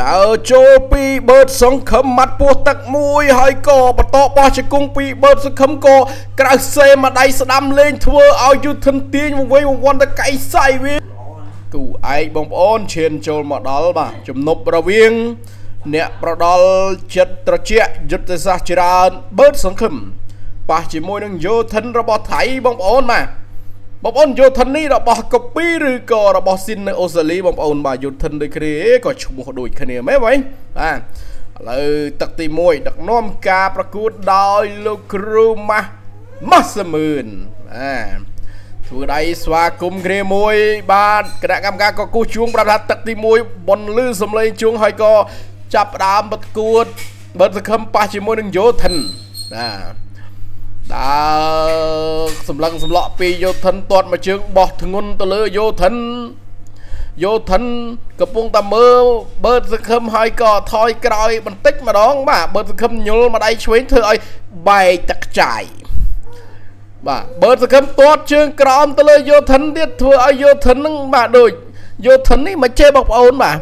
ដើរចូលពីបឺតសង្ឃឹមមាត់ពោះទឹកមួយហើយក៏បន្តបោះជង្គង់ពីបឺតសង្ឃឹមក៏ក្រៅសេម្ដាយស្ដាំលេងធ្វើឲ្យយុធិនទាញវង្វេងវង្វាន់ទៅកៃសៃវាគូឯកបងប្អូនឈានចូលមកដល់បាទជំនប់រវាង អ្នកប្រដល់ចិត្តត្រជាក់យុទ្ធសាស្ត្រច្រើនបឺតសង្ឃឹមប៉ះជាមួយនឹងយោធិនរបស់ថៃបងប្អូនបាទ បងប្អូនយោធិននេះរបស់កូពីឬក៏របស់ស៊ីននៅអូស្ត្រាលីបងប្អូនបាទយោធិនដូចគ្នាក៏ឈ្មោះដូចគ្នាមែនបងបាទឥឡូវទឹកទី1ដឹកនាំការប្រកួតដោយលោកគ្រូម៉ាស់ម៉ាស់សមឿនបាទធ្វើដៃស្វាគមន៍គ្នាមួយ បាទគណៈកម្មការក៏គូសជួងប្រាប់ថាទឹកទី1បនលឺសំឡេងជួងហើយក៏ចាប់ផ្ដើមប្រកួតបើសង្ឃឹមប៉ះជាមួយនឹងយោធិនបាទ ដើរសម្លឹងសម្លក់ពីយោធិនទាត់មួយជើងបោះធ្ងន់ទៅលើយោធិនយោធិនកំពុងតែមើលបើសង្ឃឹមហើយក៏ថយក្រោយបន្តិចម្ដងបាទបើសង្ឃឹមញុលម្ដាយឆ្វេងធ្វើឲ្យបែកទឹកចាយបាទបើសង្ឃឹមទាត់ជើងក្រោមទៅលើយោធិនទៀតធ្វើឲ្យយោធិននឹងបាទដូចយោធិននេះមិនចេះបងប្អូនបាទ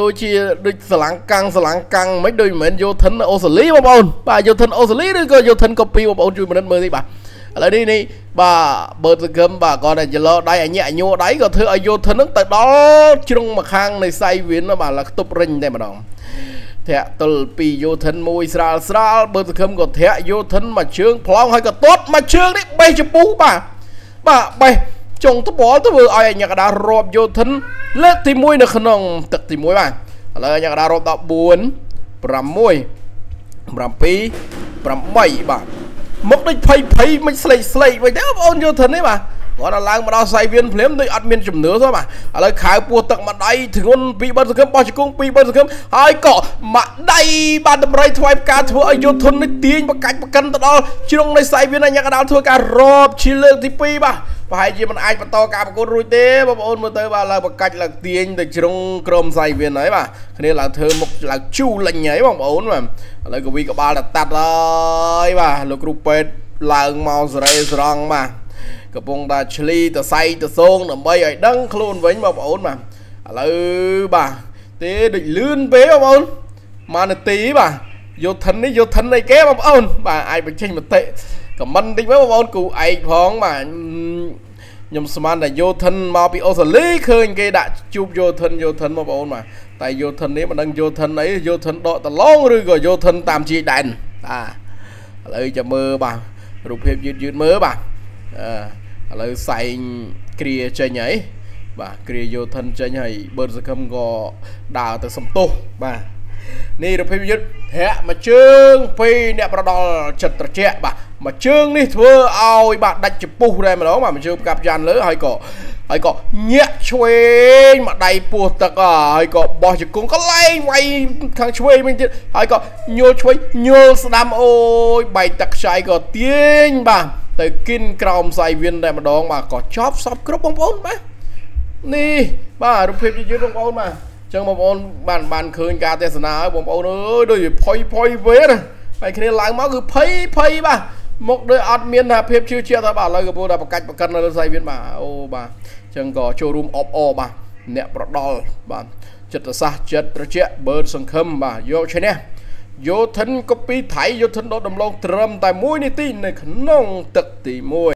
ដូចជាដូចស្រឡាំងកាំងស្រឡាំងកាំងមិនដូចមិនមែនយោធិនអូស្ត្រាលីបងប្អូនបាទយោធិនអូស្ត្រាលីឬក៏យោធិនកូពីបងប្អូនជួយមនិតមើលនេះបាទឥឡូវនេះនេះបាទបើសង្ឃឹមបាទគាត់តែចលោដៃអញាក់ញួរដៃក៏ធ្វើឲ្យយោធិននឹងទៅដល់ជ្រុងម្ខាងនៃសៃវៀនបាទឡើងខ្ទប់រិញតែម្ដងធាក់ទល់ពីយោធិនមួយស្រាលស្រាលបើសង្ឃឹមក៏ធាក់យោធិនមួយជើងប្លង់ហើយក៏ទាត់មួយជើងនេះបេះចំពុះបាទបាទបេះ ចុងត្បល់ទៅធ្វើឲ្យអញ្ញាកដារាប់យោធិនលើកទី1នៅក្នុង ទឹកទី1បាទឥឡូវអញ្ញាកដារាប់14 6 7 8បាទមកដូចភ័យភ័យមិនស្លេកស្លេកវិញទេបងប្អូនយោធិននេះបាទ គាត់ឡើងមកដល់សៃវៀនភ្លាមដូចអត់មានជំនឿទេបាទឥឡូវខៅពោះទឹកម្ដាយធ្ងន់ពីបិទសង្ឃឹមបោះជង្គង់ពីបិទសង្ឃឹមហើយក៏ម្ដាយបានតម្រៃថ្វាយផ្កាធ្វើឲ្យយោធិននេះទាញបកាច់បកិនទៅដល់ជ្រុងនៃសៃវៀនអញ្ញាកដាលធ្វើការរាប់ជាលើកទី2បាទប្រហែលជាមិនអាចបន្តការប្រកួតរួចទេបងប្អូនមើលទៅបាទឡើងបកាច់ឡើងទាញទៅជ្រុងក្រុមសៃវៀនហើយបាទគ្នាឡើងធ្វើមុខឡើងជូលេញហើយបងប្អូនបាទឥឡូវកវីក្បាលតែតាត់ហើយបាទលោកគ្រូពេទ្យឡើងមកសេរីស្រង់បាទ កំពុងតែឆ្លីតសៃតសងដើម្បីឲ្យដឹងខ្លួនវិញបងប្អូនបាទឥឡូវបាទទេដូចលឿនពេកបងប្អូនមួយនាទីបាទយោធិននេះយោធិនអីគេបងប្អូនបាទអាចបញ្ចេញមតិខមមិនតិចមើលបងប្អូនគូឯកផងបាទខ្ញុំស្មានតែយោធិនមកពីអូស្ត្រាលីឃើញគេដាក់ជួបយោធិនយោធិនបងប្អូនបាទតែយោធិននេះមិនដឹងយោធិនអីយោធិនដកតឡងឬក៏យោធិនតាមជាយដែនបាទឥឡូវចាំមើលបាទរូបភាពយឺតយឺតមើលបាទអឺ ឥឡូវសែងគ្រាចេញហើយបាទគ្រាយោធិនចេញហើយបឺនសង្ឃឹមក៏ដើរទៅសំទោសបាទនេះរូបភាពយុទ្ធធាក់មួយជើងពីអ្នកប្រដល់ចិត្តត្រជាក់បាទមួយជើងនេះធ្វើឲ្យបាទដាច់ចំពុះតែម្ដងបាទមួយជើងកាប់យ៉ាន់លើហើយក៏ហើយក៏ញាក់ឆ្វេងមកដៃពោះទឹកហើយក៏បោះជង្គង់ក៏លែងវាយខាងឆ្វេងវិញទៀតហើយក៏ញល់ឆ្វេងញល់ស្ដាំអូយបែកទឹកខ្ចាយក៏ទាញបាទ ទៅគិនក្រោមសៃវៀនតែម្ដងបាទក៏ចប់សពគ្រប់បងប្អូនបាទនេះបាទរូបភាពយឺតបងប្អូនបាទចឹងបងប្អូនបានបានឃើញការទេសនាហើយបងប្អូនអើយដូចភ័យភ័យវេណាហើយគ្នាឡើងមកគឺភ័យភ័យបាទមកដូចអត់មានថាភាពជឿជាក់ថាបាទឥឡូវកំពុងតែបកាច់បកិននៅលើសៃវៀនបាទអូបាទចឹងក៏ចូលរួមអបអបាទអ្នកប្រដល់បាទចិត្តសាស្ត្រចិត្តត្រជាក់បឺនសង្ឃឹមបាទយកឈ្នះ យោធិនកូពីថៃយោធិនដកដំឡូងត្រឹមតែ1នាទីនៅក្នុងទឹកទី1